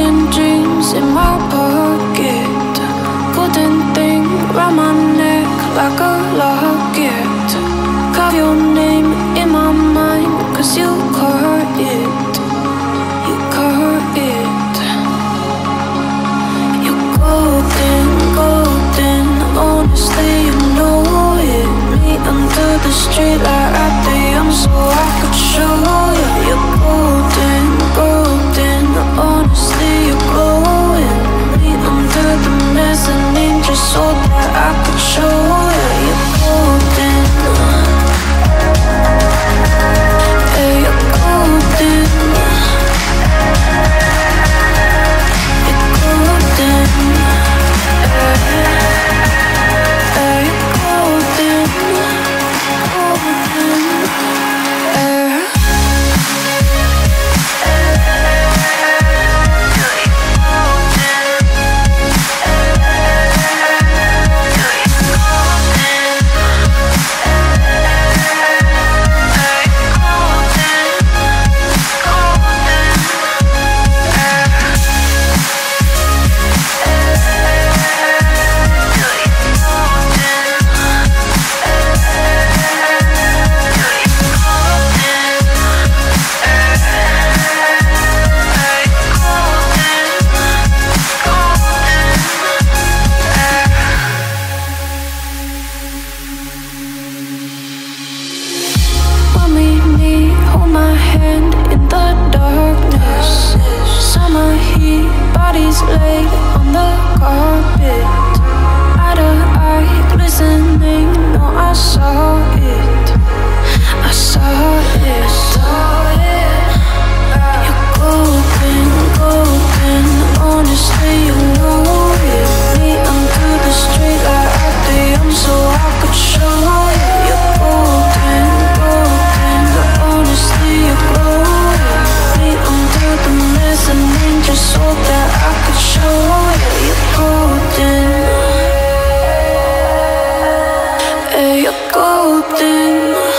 Hidden dreams in my pocket. Golden thing round my neck like a locket. Carve your name in my mind cause you caught it. You caught it. You're golden, golden. Honestly you know it. Me under the streetlight. you're golden.